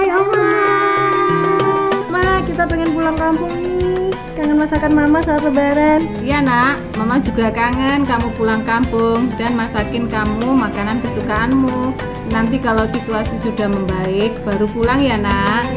Hai Oma. Ma, kita pengen pulang kampung nih. Kangen masakan Mama saat lebaran. Iya nak, Mama juga kangen kamu pulang kampung dan masakin kamu makanan kesukaanmu. Nanti kalau situasi sudah membaik, baru pulang ya nak.